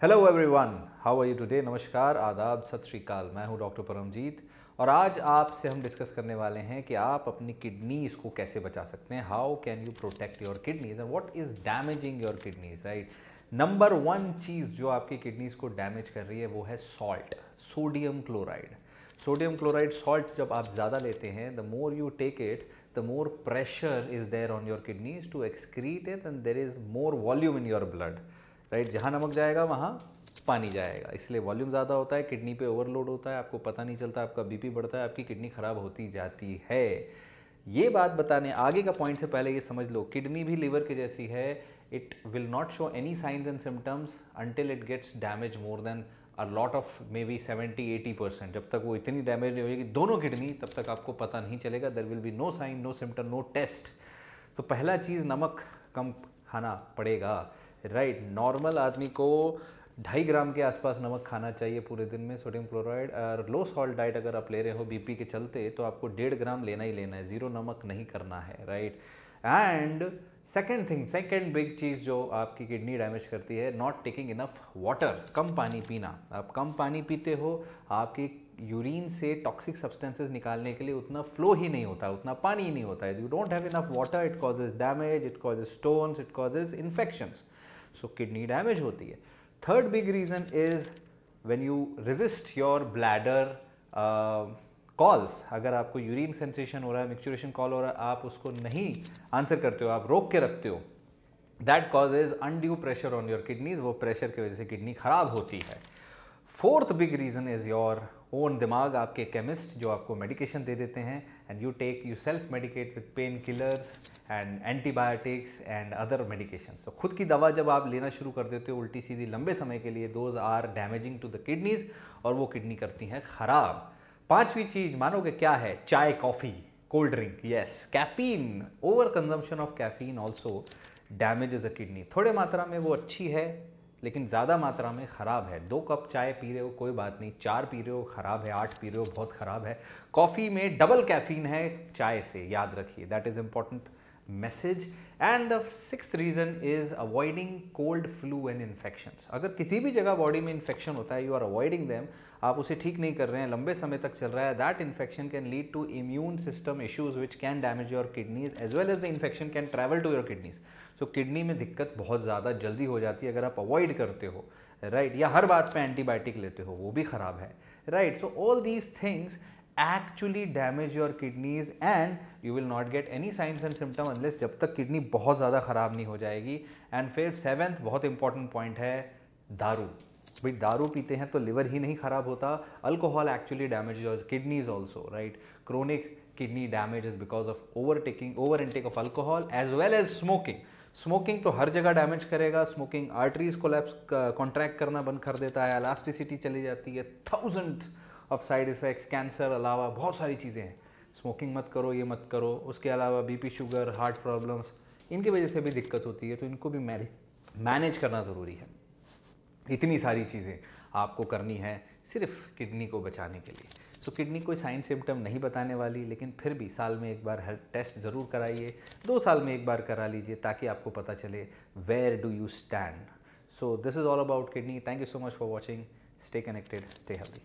Hello everyone how are you today नमस्कार, आदाब, सत श्रीकाल मैं हूँ डॉक्टर परमजीत और आज आपसे हम डिस्कस करने वाले हैं कि आप अपनी किडनीज को कैसे बचा सकते हैं। How can you protect your kidneys and what is damaging your kidneys right number one चीज़ जो आपकी किडनीज को डैमेज कर रही है वो है salt sodium chloride sodium chloride salt जब आप ज़्यादा लेते हैं the more you take it the more pressure is there on your kidneys to excrete it and there is more volume in your blood right जहाँ नमक जाएगा, वहाँ पानी जाएगा। इसलिए वॉल्यूम ज़्यादा होता है किडनी पे ओवरलोड होता है, आपको पता नहीं चलता, आपका बीपी बढ़ता है, आपकी किडनी ख़राब होती जाती है। ये बात बताने, आगे का पॉइंट से पहले ये समझ लो किडनी भी लीवर के जैसी है it will not show any signs and symptoms until it gets damage more than a lot of may be seventy eighty percent जब तक वो इतनी डैमेज नहीं होगी, दोनों किडनी तब तक आपको पता नहीं चलेगा। There will be no sign no symptom no test तो पहला चीज़ नमक कम खाना पड़ेगा। राइट नॉर्मल आदमी को ढाई ग्राम के आसपास नमक खाना चाहिए पूरे दिन में सोडियम क्लोराइड और लो सॉल्ट डाइट अगर आप ले रहे हो बीपी के चलते तो आपको डेढ़ ग्राम लेना ही लेना है। ज़ीरो नमक नहीं करना है। Right and second thing second big चीज़ जो आपकी किडनी डैमेज करती है नॉट टेकिंग इनफ वाटर कम पानी पीना। आप कम पानी पीते हो, आपकी यूरिन से टॉक्सिक सब्सटेंसेस निकालने के लिए उतना फ्लो ही नहीं होता, उतना पानी ही नहीं होता है। You don't have enough water it causes damage it causes stones it causes infections so kidney damage होती है। Third big reason is when you resist your bladder calls अगर आपको यूरिन सेंसेशन हो रहा है मिक्चुरेशन कॉल हो रहा है, आप उसको नहीं आंसर करते हो, आप रोक के रखते हो that cause is undue pressure on your kidneys वो प्रेशर की वजह से किडनी खराब होती है। Fourth big reason is your own दिमाग आपके केमिस्ट जो आपको मेडिकेशन दे देते हैं and you take yourself medicate with pain killers and antibiotics and other medication तो खुद की दवा जब आप लेना शुरू कर देते हो उल्टी सीधी लंबे समय के लिए those are damaging to the kidneys और वो किडनी करती हैं ख़राब। पांचवी चीज़ मानोगे क्या है? चाय coffee cold drink yes caffeine over consumption of caffeine also damage the kidney थोड़े मात्रा में वो अच्छी है लेकिन ज़्यादा मात्रा में ख़राब है। दो कप चाय पी रहे हो, कोई बात नहीं। चार पी रहे हो, ख़राब है। आठ पी रहे हो, बहुत ख़राब है। कॉफ़ी में डबल कैफीन है चाय से, याद रखिए। That is important message and the six reason is avoiding cold flu and infection अगर किसी भी जगह बॉडी में इन्फेक्शन होता है यू आर अवॉइडिंग दैम आप उसे ठीक नहीं कर रहे हैं, लंबे समय तक चल रहा है that infection can lead to immune system issues which can damage your kidneys as well as the infection can travel to your kidneys so kidney में दिक्कत बहुत ज़्यादा जल्दी हो जाती है अगर आप अवॉइड करते हो राइट right? या हर बात पे एंटीबायोटिक लेते हो, वो भी ख़राब है right so all these things actually damage your kidneys and you will not get any signs and symptom unless जब तक किडनी बहुत ज़्यादा ख़राब नहीं हो जाएगी। एंड फिर सेवेंथ बहुत इंपॉर्टेंट पॉइंट है, दारू। भाई दारू पीते हैं तो लिवर ही नहीं ख़राब होता। Alcohol actually damage your kidneys also right chronic kidney damage is because of over taking over intake of alcohol as well as smoking smoking तो हर जगह डैमेज करेगा। स्मोकिंग आर्टरीज कोलैप्स कॉन्ट्रैक्ट करना बंद कर देता है। इलास्टिसिटी चली जाती है। Thousand of side effects cancer अलावा बहुत सारी चीज़ें हैं। स्मोकिंग मत करो ये मत करो। उसके अलावा बीपी शुगर हार्ट प्रॉब्लम्स इनकी वजह से भी दिक्कत होती है तो इनको भी मैनेज करना ज़रूरी है। इतनी सारी चीज़ें आपको करनी है सिर्फ़ किडनी को बचाने के लिए। सो so, किडनी कोई साइन सिम्टम नहीं बताने वाली लेकिन फिर भी साल में एक बार हेल्थ टेस्ट ज़रूर कराइए। दो साल में एक बार करा लीजिए ताकि आपको पता चले where do you stand so this is all about kidney thank you so much for watching stay connected stay healthy